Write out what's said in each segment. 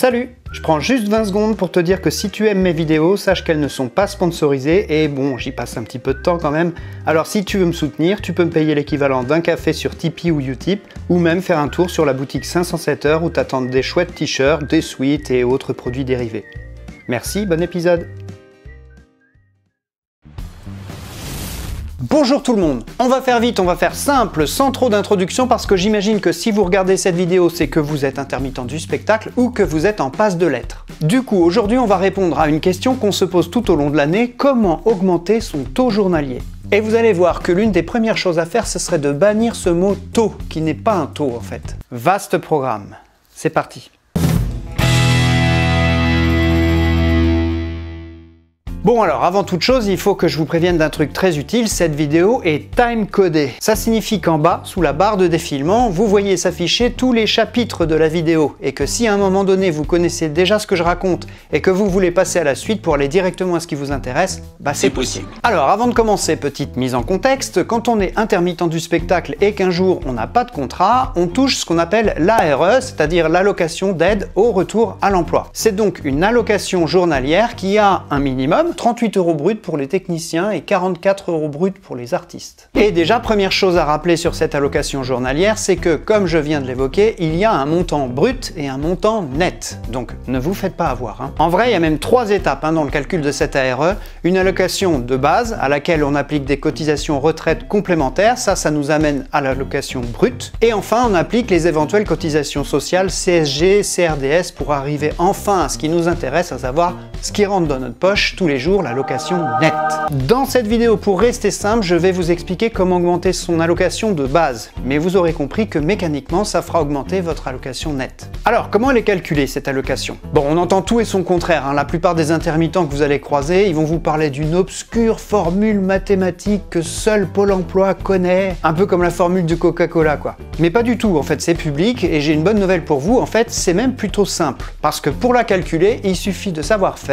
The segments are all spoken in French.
Salut Je prends juste 20 secondes pour te dire que si tu aimes mes vidéos, sache qu'elles ne sont pas sponsorisées et bon, j'y passe un petit peu de temps quand même. Alors si tu veux me soutenir, tu peux me payer l'équivalent d'un café sur Tipeee ou Utip ou même faire un tour sur la boutique 507 heures où t'attendent des chouettes t-shirts, des suites et autres produits dérivés. Merci, bon épisode Bonjour tout le monde On va faire vite, on va faire simple, sans trop d'introduction, parce que j'imagine que si vous regardez cette vidéo, c'est que vous êtes intermittent du spectacle ou que vous êtes en passe de lettres. Du coup, aujourd'hui, on va répondre à une question qu'on se pose tout au long de l'année, comment augmenter son taux journalier? Et vous allez voir que l'une des premières choses à faire, ce serait de bannir ce mot taux, qui n'est pas un taux en fait. Vaste programme. C'est parti. Bon alors, avant toute chose, il faut que je vous prévienne d'un truc très utile, cette vidéo est time-codée. Ça signifie qu'en bas, sous la barre de défilement, vous voyez s'afficher tous les chapitres de la vidéo, et que si à un moment donné vous connaissez déjà ce que je raconte, et que vous voulez passer à la suite pour aller directement à ce qui vous intéresse, bah c'est possible. Alors avant de commencer, petite mise en contexte, quand on est intermittent du spectacle et qu'un jour on n'a pas de contrat, on touche ce qu'on appelle l'ARE, c'est-à-dire l'allocation d'aide au retour à l'emploi. C'est donc une allocation journalière qui a un minimum, 38 euros brut pour les techniciens et 44 euros brut pour les artistes. Et déjà, première chose à rappeler sur cette allocation journalière, c'est que, comme je viens de l'évoquer, il y a un montant brut et un montant net. Donc ne vous faites pas avoir. Hein. En vrai, il y a même trois étapes hein, dans le calcul de cette ARE. Une allocation de base à laquelle on applique des cotisations retraite complémentaires, ça, ça nous amène à l'allocation brute. Et enfin, on applique les éventuelles cotisations sociales CSG, CRDS pour arriver enfin à ce qui nous intéresse, à savoir ce qui rentre dans notre poche tous les jours, l'allocation nette. Dans cette vidéo, pour rester simple, je vais vous expliquer comment augmenter son allocation de base, mais vous aurez compris que mécaniquement, ça fera augmenter votre allocation nette. Alors, comment elle est calculée, cette allocation? Bon, on entend tout et son contraire. Hein. La plupart des intermittents que vous allez croiser, ils vont vous parler d'une obscure formule mathématique que seul Pôle emploi connaît, un peu comme la formule du Coca-Cola, quoi. Mais pas du tout, en fait, c'est public, et j'ai une bonne nouvelle pour vous, en fait, c'est même plutôt simple. Parce que pour la calculer, il suffit de savoir faire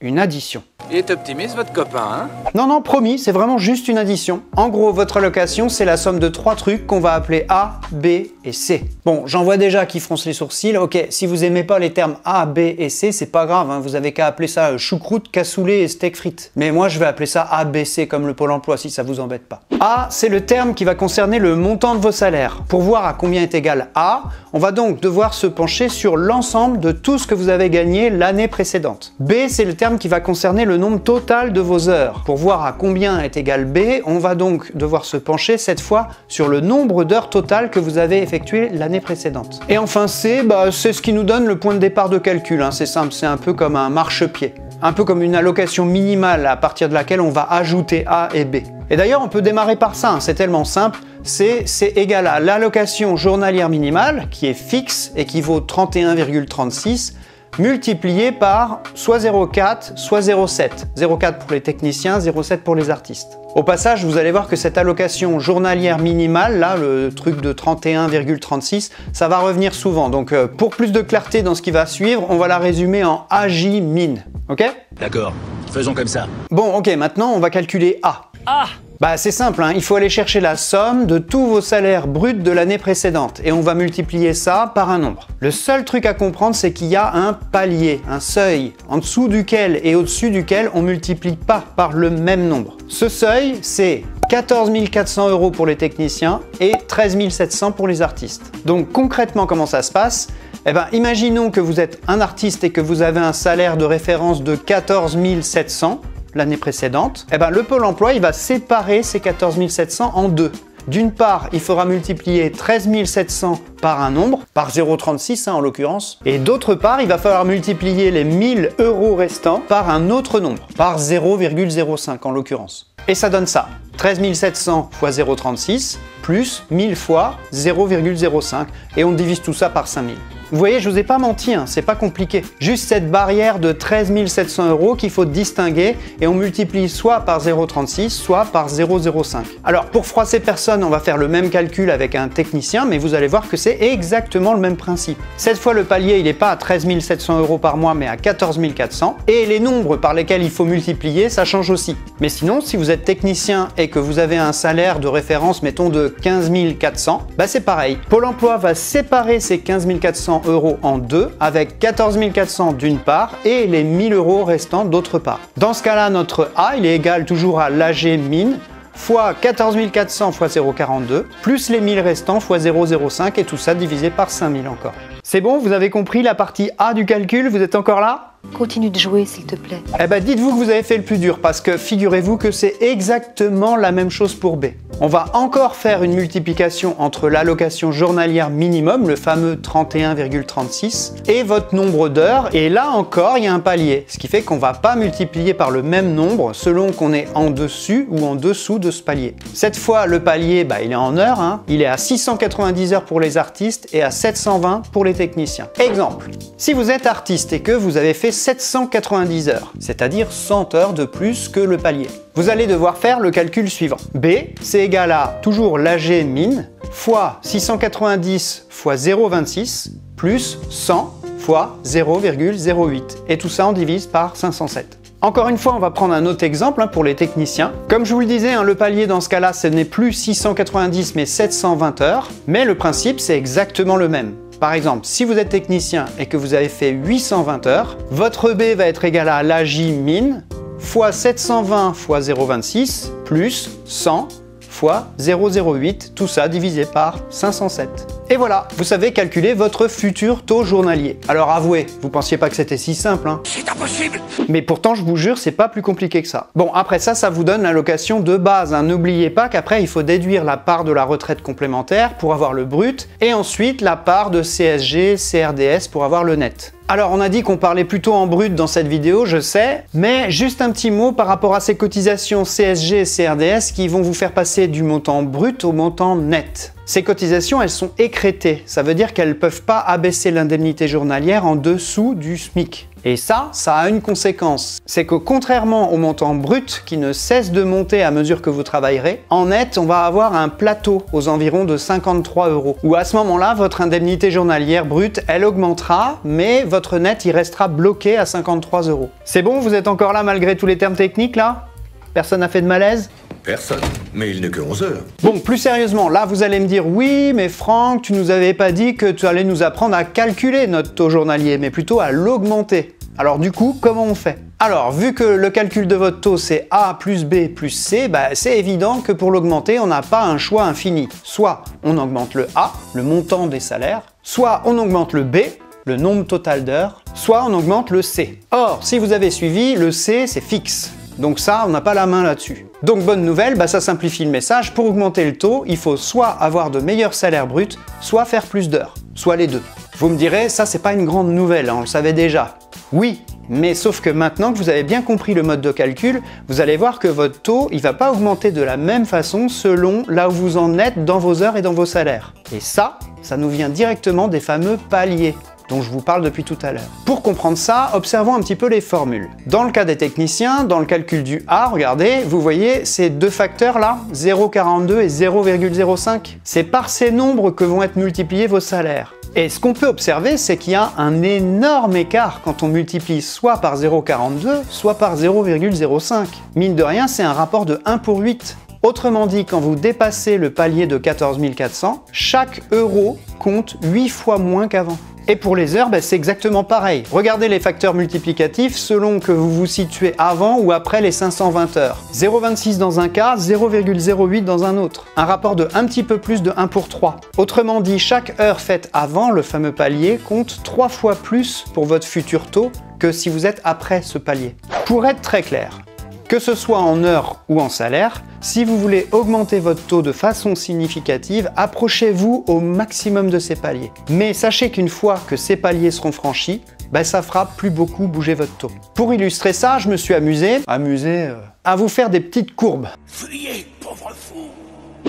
une addition. Il est optimiste votre copain, hein? Non, non, promis, c'est vraiment juste une addition. En gros, votre allocation, c'est la somme de trois trucs qu'on va appeler A, B et C. Bon, j'en vois déjà qui froncent les sourcils. Ok, si vous aimez pas les termes A, B et C, c'est pas grave, hein. vous avez qu'à appeler ça euh, choucroute, cassoulet et steak frites. Mais moi, je vais appeler ça A, B, C comme le pôle emploi si ça vous embête pas. A, c'est le terme qui va concerner le montant de vos salaires. Pour voir à combien est égal A, on va donc devoir se pencher sur l'ensemble de tout ce que vous avez gagné l'année précédente. B, c'est le terme qui va concerner le nombre total de vos heures. Pour voir à combien est égal B, on va donc devoir se pencher cette fois sur le nombre d'heures totales que vous avez effectuées l'année précédente. Et enfin C, bah, c'est ce qui nous donne le point de départ de calcul. Hein. C'est simple, c'est un peu comme un marchepied. Un peu comme une allocation minimale à partir de laquelle on va ajouter A et B. Et d'ailleurs, on peut démarrer par ça, hein. c'est tellement simple. C'est égal à l'allocation journalière minimale, qui est fixe et qui vaut 31,36, multiplié par soit 0,4, soit 0,7. 0,4 pour les techniciens, 0,7 pour les artistes. Au passage, vous allez voir que cette allocation journalière minimale, là, le truc de 31,36, ça va revenir souvent. Donc euh, pour plus de clarté dans ce qui va suivre, on va la résumer en AJ-min. Ok? D'accord, faisons comme ça. Bon, ok, maintenant on va calculer A. Ah bah c'est simple, hein. il faut aller chercher la somme de tous vos salaires bruts de l'année précédente et on va multiplier ça par un nombre. Le seul truc à comprendre c'est qu'il y a un palier, un seuil, en dessous duquel et au-dessus duquel on multiplie pas par le même nombre. Ce seuil c'est 14 400 euros pour les techniciens et 13 700 pour les artistes. Donc concrètement comment ça se passe? Eh ben, imaginons que vous êtes un artiste et que vous avez un salaire de référence de 14 700 l'année précédente, eh ben, le Pôle emploi il va séparer ces 14 700 en deux. D'une part, il faudra multiplier 13 700 par un nombre, par 0,36 hein, en l'occurrence, et d'autre part, il va falloir multiplier les 1000 euros restants par un autre nombre, par 0,05 en l'occurrence. Et ça donne ça, 13 700 fois 0,36 plus 1000 fois 0,05, et on divise tout ça par 5000. Vous voyez, je vous ai pas menti, hein, c'est pas compliqué. Juste cette barrière de 13 700 euros qu'il faut distinguer et on multiplie soit par 0,36, soit par 0,05. Alors pour froisser personne, on va faire le même calcul avec un technicien, mais vous allez voir que c'est exactement le même principe. Cette fois, le palier, il n'est pas à 13 700 euros par mois, mais à 14 400. Et les nombres par lesquels il faut multiplier, ça change aussi. Mais sinon, si vous êtes technicien et que vous avez un salaire de référence, mettons de 15 400, bah c'est pareil. Pôle emploi va séparer ces 15 400 400 euros en deux, avec 14 400 d'une part et les 1000 euros restants d'autre part. Dans ce cas-là, notre A, il est égal toujours à l'AG min fois 14 400 fois 0,42, plus les 1000 restants fois 0,05 et tout ça divisé par 5000 encore. C'est bon, vous avez compris la partie A du calcul, vous êtes encore là? Continue de jouer, s'il te plaît. Eh ben, dites-vous que vous avez fait le plus dur, parce que figurez-vous que c'est exactement la même chose pour B. On va encore faire une multiplication entre l'allocation journalière minimum, le fameux 31,36, et votre nombre d'heures, et là encore, il y a un palier, ce qui fait qu'on va pas multiplier par le même nombre selon qu'on est en dessus ou en dessous de ce palier. Cette fois, le palier, bah, il est en heures, hein. il est à 690 heures pour les artistes et à 720 pour les techniciens. Exemple, si vous êtes artiste et que vous avez fait 790 heures, c'est-à-dire 100 heures de plus que le palier. Vous allez devoir faire le calcul suivant. B, c'est égal à toujours l'AG min fois 690 fois 0,26 plus 100 fois 0,08. Et tout ça, on divise par 507. Encore une fois, on va prendre un autre exemple hein, pour les techniciens. Comme je vous le disais, hein, le palier dans ce cas-là, ce n'est plus 690 mais 720 heures, mais le principe c'est exactement le même. Par exemple, si vous êtes technicien et que vous avez fait 820 heures, votre B va être égal à l'AJ min fois 720 fois 0,26 plus 100 fois 0,08, tout ça divisé par 507. Et voilà, vous savez calculer votre futur taux journalier. Alors avouez, vous pensiez pas que c'était si simple, hein C'est impossible Mais pourtant, je vous jure, c'est pas plus compliqué que ça. Bon, après ça, ça vous donne l'allocation de base. Hein. N'oubliez pas qu'après, il faut déduire la part de la retraite complémentaire pour avoir le brut, et ensuite la part de CSG, CRDS pour avoir le net. Alors on a dit qu'on parlait plutôt en brut dans cette vidéo, je sais, mais juste un petit mot par rapport à ces cotisations CSG et CRDS qui vont vous faire passer du montant brut au montant net. Ces cotisations, elles sont écrétées, ça veut dire qu'elles ne peuvent pas abaisser l'indemnité journalière en dessous du SMIC. Et ça, ça a une conséquence. C'est que contrairement au montant brut qui ne cesse de monter à mesure que vous travaillerez, en net, on va avoir un plateau aux environs de 53 euros. Où à ce moment-là, votre indemnité journalière brute, elle augmentera, mais votre net, il restera bloqué à 53 euros. C'est bon, vous êtes encore là malgré tous les termes techniques là? Personne n'a fait de malaise? Personne. Mais il n'est que 11 heures. Bon, plus sérieusement, là vous allez me dire oui, mais Franck, tu nous avais pas dit que tu allais nous apprendre à calculer notre taux journalier, mais plutôt à l'augmenter. Alors du coup, comment on fait? Alors, vu que le calcul de votre taux c'est A plus B plus C, bah, c'est évident que pour l'augmenter, on n'a pas un choix infini. Soit on augmente le A, le montant des salaires, soit on augmente le B, le nombre total d'heures, soit on augmente le C. Or, si vous avez suivi, le C c'est fixe. Donc ça, on n'a pas la main là-dessus. Donc bonne nouvelle, bah ça simplifie le message. Pour augmenter le taux, il faut soit avoir de meilleurs salaires bruts, soit faire plus d'heures, soit les deux. Vous me direz, ça c'est pas une grande nouvelle, hein, on le savait déjà. Oui, mais sauf que maintenant que vous avez bien compris le mode de calcul, vous allez voir que votre taux, il va pas augmenter de la même façon selon là où vous en êtes dans vos heures et dans vos salaires. Et ça, ça nous vient directement des fameux paliers dont je vous parle depuis tout à l'heure. Pour comprendre ça, observons un petit peu les formules. Dans le cas des techniciens, dans le calcul du A, regardez, vous voyez ces deux facteurs là, 0,42 et 0,05. C'est par ces nombres que vont être multipliés vos salaires. Et ce qu'on peut observer, c'est qu'il y a un énorme écart quand on multiplie soit par 0,42, soit par 0,05. Mine de rien, c'est un rapport de 1 pour 8. Autrement dit, quand vous dépassez le palier de 14 400, chaque euro compte 8 fois moins qu'avant. Et pour les heures, ben, c'est exactement pareil. Regardez les facteurs multiplicatifs selon que vous vous situez avant ou après les 520 heures. 0,26 dans un cas, 0,08 dans un autre. Un rapport de un petit peu plus de 1 pour 3. Autrement dit, chaque heure faite avant le fameux palier compte 3 fois plus pour votre futur taux que si vous êtes après ce palier. Pour être très clair, que ce soit en heures ou en salaire, si vous voulez augmenter votre taux de façon significative, approchez-vous au maximum de ces paliers. Mais sachez qu'une fois que ces paliers seront franchis, ben ça fera plus beaucoup bouger votre taux. Pour illustrer ça, je me suis amusé, amusé, euh, à vous faire des petites courbes. Fuyez, pauvre fou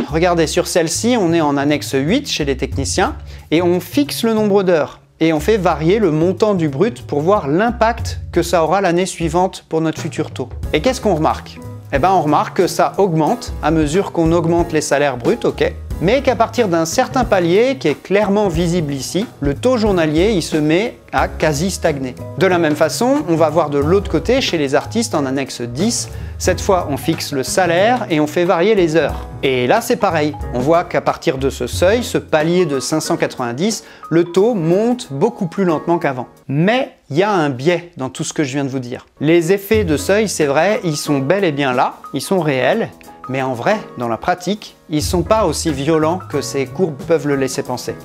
Regardez, sur celle-ci, on est en annexe 8 chez les techniciens et on fixe le nombre d'heures et on fait varier le montant du brut pour voir l'impact que ça aura l'année suivante pour notre futur taux. Et qu'est-ce qu'on remarque? Eh bien on remarque que ça augmente à mesure qu'on augmente les salaires bruts, ok mais qu'à partir d'un certain palier qui est clairement visible ici, le taux journalier il se met à quasi stagner. De la même façon, on va voir de l'autre côté chez les artistes en annexe 10 Cette fois, on fixe le salaire et on fait varier les heures. Et là, c'est pareil. On voit qu'à partir de ce seuil, ce palier de 590, le taux monte beaucoup plus lentement qu'avant. Mais il y a un biais dans tout ce que je viens de vous dire. Les effets de seuil, c'est vrai, ils sont bel et bien là, ils sont réels, mais en vrai, dans la pratique, ils sont pas aussi violents que ces courbes peuvent le laisser penser.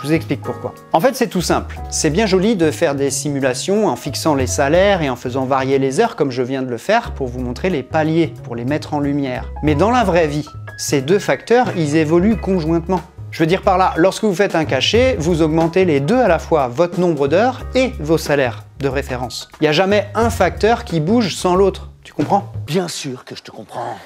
Je vous explique pourquoi. En fait, c'est tout simple. C'est bien joli de faire des simulations en fixant les salaires et en faisant varier les heures comme je viens de le faire pour vous montrer les paliers, pour les mettre en lumière. Mais dans la vraie vie, ces deux facteurs, ils évoluent conjointement. Je veux dire par là, lorsque vous faites un cachet, vous augmentez les deux à la fois, votre nombre d'heures et vos salaires de référence. Il n'y a jamais un facteur qui bouge sans l'autre. Tu comprends? Bien sûr que je te comprends.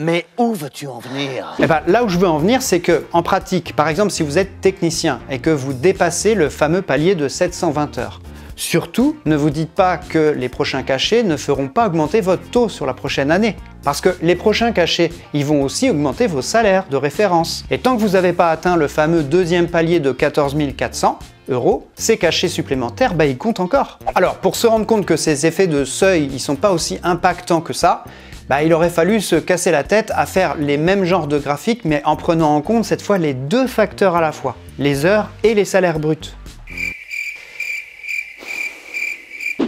Mais où veux-tu en venir? Eh ben, là où je veux en venir, c'est que en pratique, par exemple, si vous êtes technicien et que vous dépassez le fameux palier de 720 heures, surtout ne vous dites pas que les prochains cachets ne feront pas augmenter votre taux sur la prochaine année. Parce que les prochains cachets, ils vont aussi augmenter vos salaires de référence. Et tant que vous n'avez pas atteint le fameux deuxième palier de 14 400 euros, ces cachets supplémentaires, bah, ils comptent encore. Alors, pour se rendre compte que ces effets de seuil, ils sont pas aussi impactants que ça, bah, il aurait fallu se casser la tête à faire les mêmes genres de graphiques, mais en prenant en compte cette fois les deux facteurs à la fois, les heures et les salaires bruts.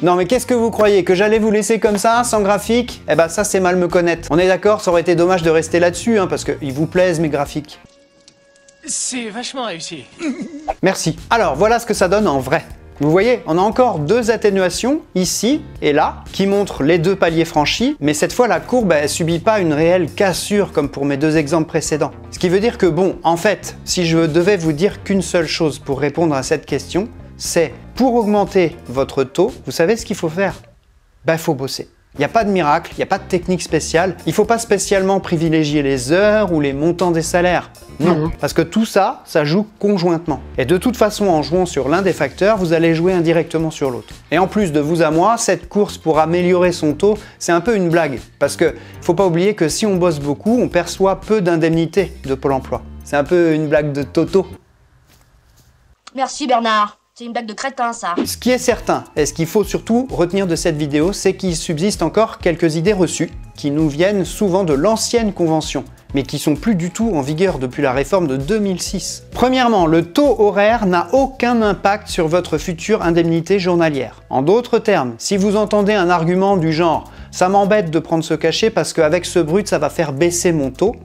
Non mais qu'est-ce que vous croyez Que j'allais vous laisser comme ça, sans graphique? Eh ben ça c'est mal me connaître. On est d'accord, ça aurait été dommage de rester là-dessus, hein, parce qu'ils vous plaisent mes graphiques. C'est vachement réussi. Merci. Alors voilà ce que ça donne en vrai. Vous voyez, on a encore deux atténuations, ici et là, qui montrent les deux paliers franchis, mais cette fois la courbe, elle subit pas une réelle cassure comme pour mes deux exemples précédents. Ce qui veut dire que bon, en fait, si je devais vous dire qu'une seule chose pour répondre à cette question, c'est pour augmenter votre taux, vous savez ce qu'il faut faire? Ben, il faut bosser. Il n'y a pas de miracle, il n'y a pas de technique spéciale. Il ne faut pas spécialement privilégier les heures ou les montants des salaires. Non, parce que tout ça, ça joue conjointement. Et de toute façon, en jouant sur l'un des facteurs, vous allez jouer indirectement sur l'autre. Et en plus de vous à moi, cette course pour améliorer son taux, c'est un peu une blague. Parce que faut pas oublier que si on bosse beaucoup, on perçoit peu d'indemnités de Pôle emploi. C'est un peu une blague de Toto. Merci Bernard. C'est une blague de crétin ça. Ce qui est certain, et ce qu'il faut surtout retenir de cette vidéo, c'est qu'il subsiste encore quelques idées reçues qui nous viennent souvent de l'ancienne convention, mais qui sont plus du tout en vigueur depuis la réforme de 2006. Premièrement, le taux horaire n'a aucun impact sur votre future indemnité journalière. En d'autres termes, si vous entendez un argument du genre « ça m'embête de prendre ce cachet parce qu'avec ce brut ça va faire baisser mon taux »,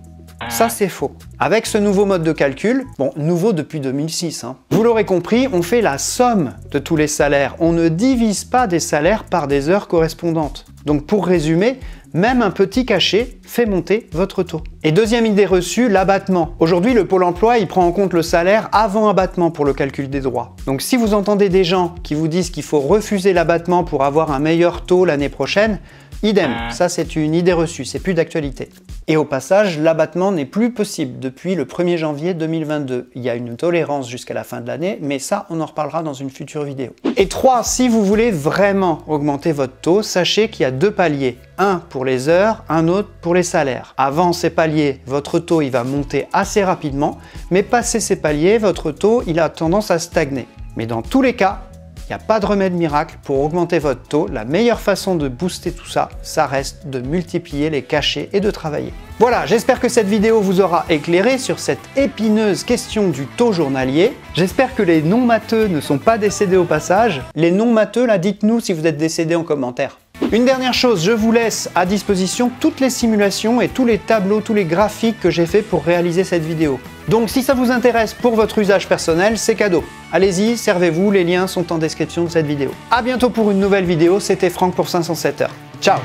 ça, c'est faux. Avec ce nouveau mode de calcul, bon, nouveau depuis 2006, hein, vous l'aurez compris, on fait la somme de tous les salaires. On ne divise pas des salaires par des heures correspondantes. Donc pour résumer, même un petit cachet fait monter votre taux. Et deuxième idée reçue, l'abattement. Aujourd'hui, le Pôle emploi, il prend en compte le salaire avant abattement pour le calcul des droits. Donc si vous entendez des gens qui vous disent qu'il faut refuser l'abattement pour avoir un meilleur taux l'année prochaine, idem, ça c'est une idée reçue, c'est plus d'actualité. Et au passage, l'abattement n'est plus possible depuis le 1er janvier 2022. Il y a une tolérance jusqu'à la fin de l'année, mais ça, on en reparlera dans une future vidéo. Et 3, si vous voulez vraiment augmenter votre taux, sachez qu'il y a deux paliers. Un pour les heures, un autre pour les salaires. Avant ces paliers, votre taux il va monter assez rapidement, mais passé ces paliers, votre taux il a tendance à stagner. Mais dans tous les cas, il n'y a pas de remède miracle pour augmenter votre taux. La meilleure façon de booster tout ça, ça reste de multiplier les cachets et de travailler. Voilà, j'espère que cette vidéo vous aura éclairé sur cette épineuse question du taux journalier. J'espère que les non-matheux ne sont pas décédés au passage. Les non-matheux, là, dites-nous si vous êtes décédés en commentaire. Une dernière chose, je vous laisse à disposition toutes les simulations et tous les tableaux, tous les graphiques que j'ai fait pour réaliser cette vidéo. Donc si ça vous intéresse pour votre usage personnel, c'est cadeau. Allez-y, servez-vous, les liens sont en description de cette vidéo. A bientôt pour une nouvelle vidéo, c'était Franck pour 507 heures. Ciao